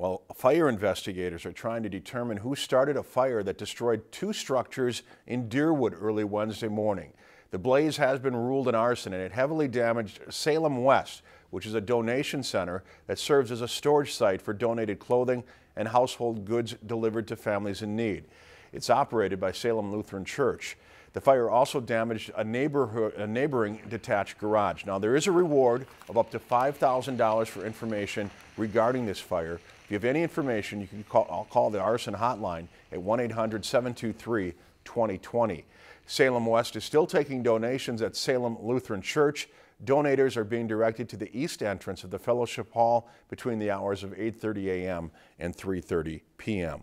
Well, fire investigators are trying to determine who started a fire that destroyed two structures in Deerwood early Wednesday morning. The blaze has been ruled an arson and it heavily damaged Salem West, which is a donation center that serves as a storage site for donated clothing and household goods delivered to families in need. It's operated by Salem Lutheran Church. The fire also damaged a, neighborhood, a neighboring detached garage. Now, there is a reward of up to $5,000 for information regarding this fire. If you have any information, you can call, I'll call the arson hotline at 1-800-723-2020. Salem West is still taking donations at Salem Lutheran Church. Donators are being directed to the east entrance of the Fellowship Hall between the hours of 8.30 a.m. and 3.30 p.m.